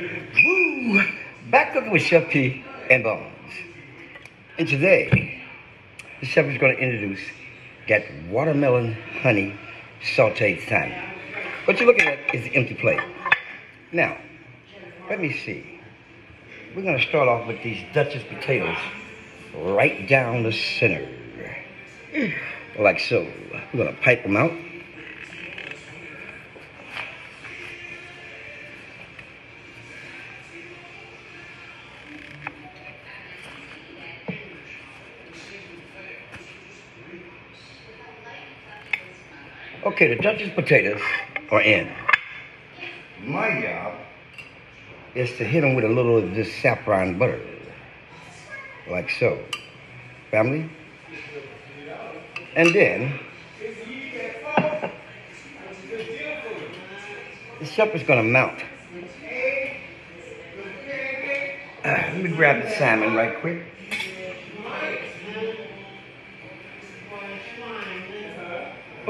Woo! Back cooking with Chef P and Bonz. And today, the chef is going to introduce that watermelon honey sauteed salmon. What you're looking at is the empty plate. Now, let me see. We're going to start off with these Duchess potatoes right down the center. Like so. We're going to pipe them out. Okay, the Duchess potatoes are in. My job is to hit them with a little of this saffron butter. Like so. Family? And then, the going to mount. Uh, let me grab the salmon right quick.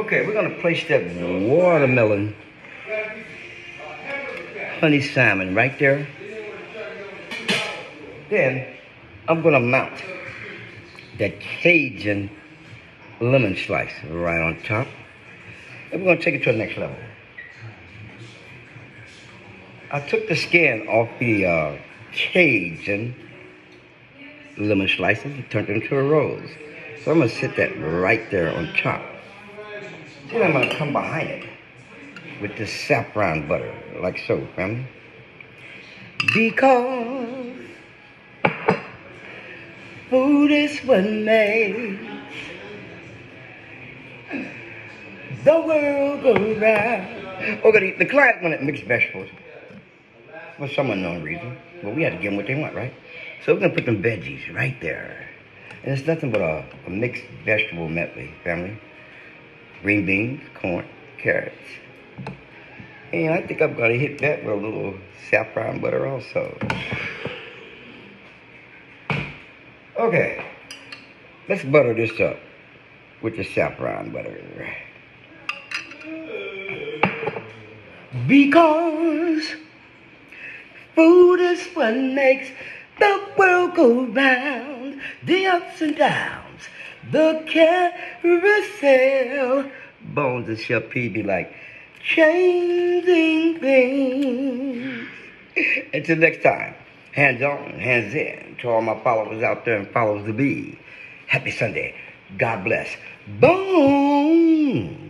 Okay, we're gonna place that watermelon honey salmon right there. Then I'm gonna mount that Cajun lemon slice right on top. And we're gonna take it to the next level. I took the skin off the uh, Cajun lemon slices and turned it into a rose. So I'm gonna sit that right there on top. Then I'm gonna come behind it with this saffron butter, like so, family. Because food is what makes the world go round. Oh, okay, the, the client wanted mixed vegetables for some unknown reason. But we had to give them what they want, right? So we're gonna put them veggies right there. And it's nothing but a, a mixed vegetable medley, family green beans, corn, carrots. And I think I'm gonna hit that with a little saffron butter also. Okay, let's butter this up with the saffron butter. Because food is what makes the world go round, the ups and downs the carousel. Bonz and Chef P be like, changing things. Until next time, hands on, hands in. To all my followers out there and followers to be. Happy Sunday. God bless. Boom.